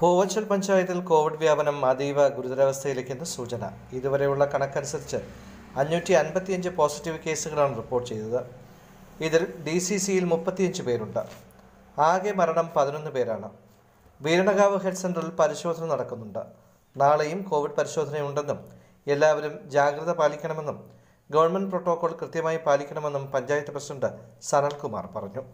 പൂവച്ചൽ പഞ്ചായത്തിൽ കോവിഡ് വ്യാപനം അതീവ ഗുരുതരാവസ്ഥയിലേക്കെന്ന് സൂചന. ഇതുവരെയുള്ള കണക്കനുസരിച്ച് അഞ്ഞൂറ്റി അൻപത്തിയഞ്ച് പോസിറ്റീവ് കേസുകളാണ് റിപ്പോർട്ട് ചെയ്തത്. ഇതിൽ ഡി സി സിയിൽ മുപ്പത്തിയഞ്ച് പേരുണ്ട്. ആകെ മരണം പതിനൊന്ന് പേരാണ്. വീരണകാവ് ഹെൽത്ത് സെന്ററിൽ പരിശോധന നടക്കുന്നുണ്ട്. നാളെയും കോവിഡ് പരിശോധനയുണ്ടെന്നും എല്ലാവരും ജാഗ്രത പാലിക്കണമെന്നും ഗവൺമെന്റ് പ്രോട്ടോകോൾ കൃത്യമായി പാലിക്കണമെന്നും പഞ്ചായത്ത് പ്രസിഡന്റ് സനൽകുമാർ പറഞ്ഞു.